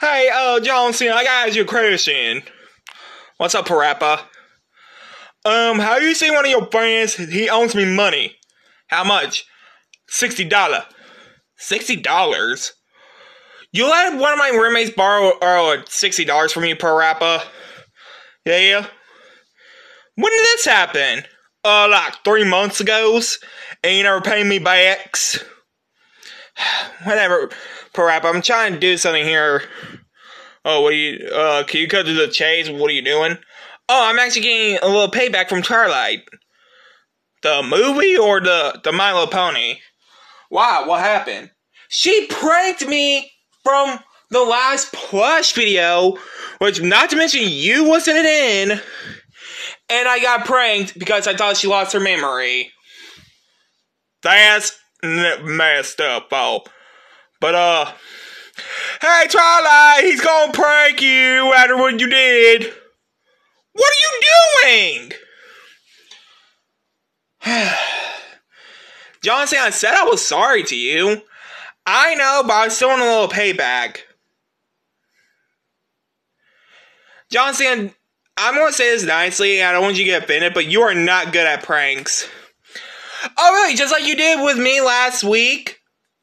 Hey, uh, Johnson, I gotta ask you a question. What's up, Parappa? Um, how you see one of your friends, he owes me money. How much? Sixty dollar. Sixty dollars? You let one of my roommates borrow, borrow sixty dollars from you, Parappa? Yeah, yeah. When did this happen? Uh, like three months ago, and you never paid me back. Whatever, Parappa, I'm trying to do something here. Oh, what are you, uh, can you cut to the chase? What are you doing? Oh, I'm actually getting a little payback from Twilight. The movie or the, the Little Pony? Wow, what happened? She pranked me from the last plush video, which not to mention you wasn't in, and I got pranked because I thought she lost her memory. That's messed up, oh. But, uh, hey, Twilight, he's gonna prank you after what you did. What are you doing? John I said I was sorry to you. I know, but I'm still want a little payback. John Cena, I'm gonna say this nicely, I don't want you to get offended, but you are not good at pranks. Oh, really? Just like you did with me last week?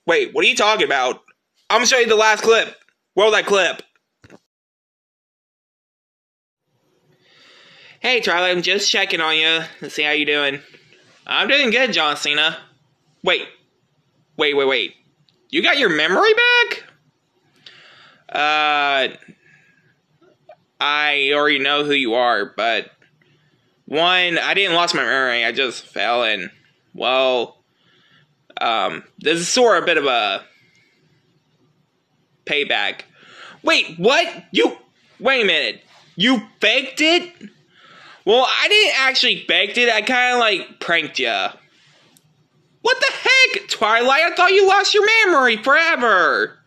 Wait, what are you talking about? I'm gonna show you the last clip. Roll that clip. Hey, Charlie, I'm just checking on you to see how you're doing. I'm doing good, John Cena. Wait, wait, wait, wait. You got your memory back? Uh, I already know who you are, but one, I didn't lost my memory. I just fell and well, um, this is sort of a bit of a payback. Wait, what? You wait a minute. You faked it? Well, I didn't actually fake it. I kind of like pranked ya. What the heck, Twilight? I thought you lost your memory forever.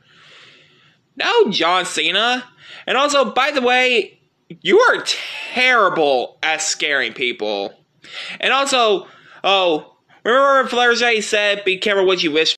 No, John Cena. And also, by the way, you are terrible at scaring people. And also, oh, remember when Flau'jae said, be careful what you wish